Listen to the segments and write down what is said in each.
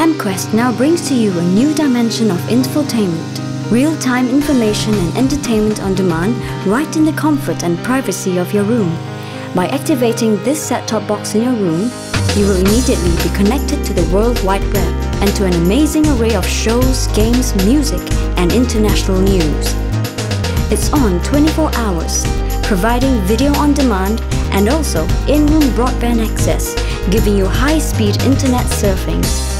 AmQuest now brings to you a new dimension of infotainment. Real-time information and entertainment on demand right in the comfort and privacy of your room. By activating this set-top box in your room, you will immediately be connected to the World Wide Web and to an amazing array of shows, games, music, and international news. It's on 24 hours, providing video on demand and also in-room broadband access, giving you high-speed internet surfing.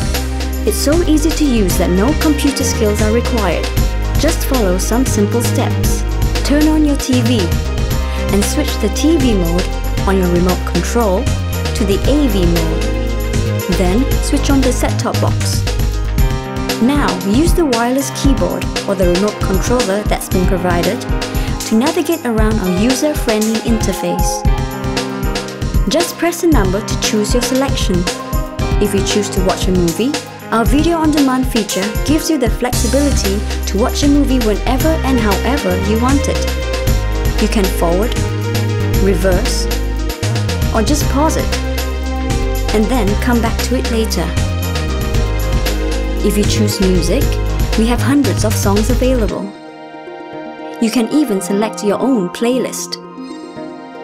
It's so easy to use that no computer skills are required. Just follow some simple steps. Turn on your TV and switch the TV mode on your remote control to the AV mode. Then switch on the set-top box. Now use the wireless keyboard or the remote controller that's been provided to navigate around our user-friendly interface. Just press a number to choose your selection. If you choose to watch a movie, our video on demand feature gives you the flexibility to watch a movie whenever and however you want it. You can forward, reverse, or just pause it, and then come back to it later. If you choose music, we have hundreds of songs available. You can even select your own playlist.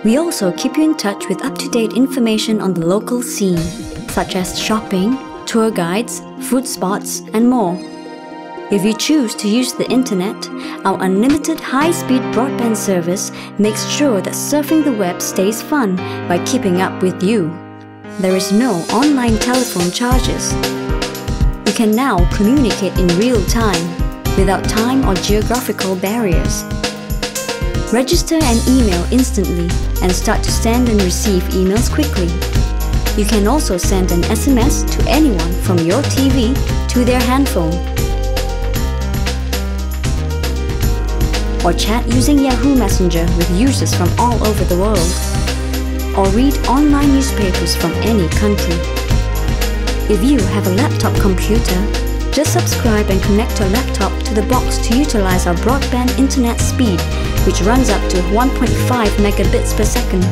We also keep you in touch with up-to-date information on the local scene, such as shopping, tour guides, food spots, and more. If you choose to use the internet, our unlimited high-speed broadband service makes sure that surfing the web stays fun by keeping up with you. There is no online telephone charges. You can now communicate in real time, without time or geographical barriers. Register an email instantly and start to send and receive emails quickly. You can also send an SMS to anyone from your TV to their handphone. Or chat using Yahoo Messenger with users from all over the world. Or read online newspapers from any country. If you have a laptop computer, just subscribe and connect your laptop to the box to utilize our broadband internet speed, which runs up to 1.5 megabits per second.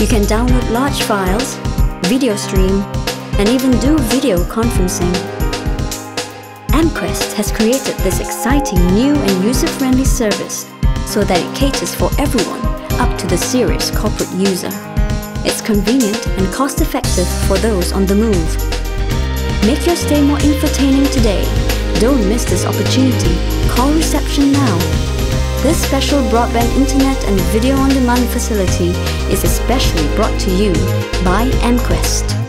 You can download large files, video stream, and even do video conferencing. AmQuest has created this exciting new and user-friendly service so that it caters for everyone up to the serious corporate user. It's convenient and cost-effective for those on the move. Make your stay more entertaining today. Don't miss this opportunity. Call reception now. This special broadband internet and video on demand facility is especially brought to you by AmQuest.